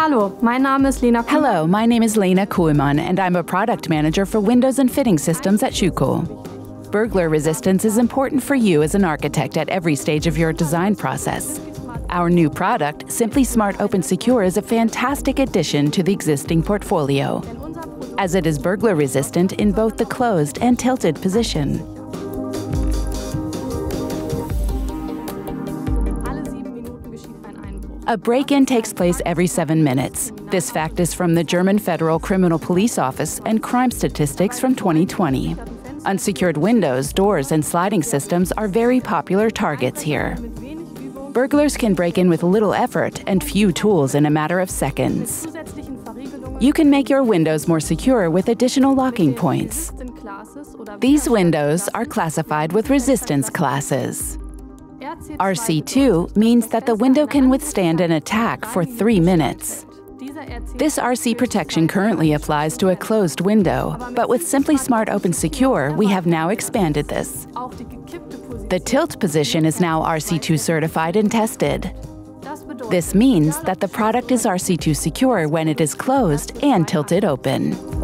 Hallo, mein Name ist Lena Kuhlmann. Hello, my name is Lena Kuhlmann, and I'm a product manager for Windows and Fitting Systems at Schüco. Burglar resistance is important for you as an architect at every stage of your design process. Our new product, Simply Smart Open Secure, is a fantastic addition to the existing portfolio, as it is burglar resistant in both the closed and tilted position. A break in takes place every seven minutes. This fact is from the German Federal Criminal Police Office and crime statistics from 2020. Unsecured windows, doors, and sliding systems are very popular targets here. Burglars can break in with little effort and few tools in a matter of seconds. You can make your windows more secure with additional locking points. These windows are classified with resistance classes. RC2 RC2 means that the window can withstand an attack for three minutes. This RC protection currently applies to a closed window, but with Simply Smart Open Secure, we have now expanded this. The tilt position is now RC2 certified and tested. This means that the product is RC2 secure when it is closed and tilted open.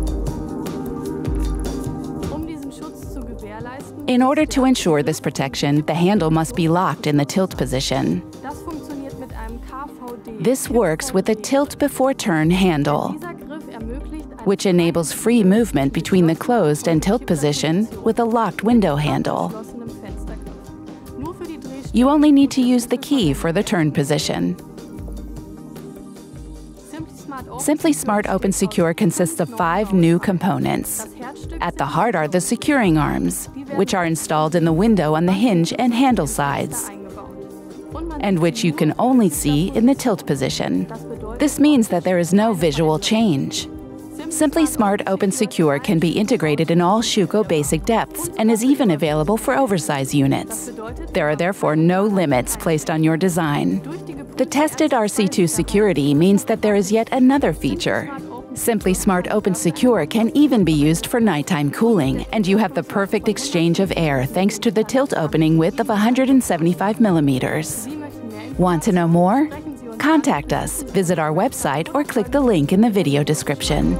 In order to ensure this protection, the handle must be locked in the tilt position. das funktioniert mit einem KVD. This works with a tilt before turn handle, Dieser Griff ermöglicht eine which enables free movement between the closed and tilt position with a locked window handle. geschlossenen Fenstergriff. Nur für die Drehstelle You only need to use the key for the turn position. Simply Smart Open Simply Smart Open Secure consists of five new components. At the heart are the securing arms, which are installed in the window on the hinge and handle sides, and which you can only see in the tilt position. This means that there is no visual change. Simply Smart Open Secure can be integrated in all Schüco basic depths and is even available for oversize units. There are therefore no limits placed on your design. The tested RC2 security means that there is yet another feature. Simply Smart Open Secure can even be used for nighttime cooling, and you have the perfect exchange of air thanks to the tilt opening width of 175 millimeters. Want to know more? Contact us, visit our website, or click the link in the video description.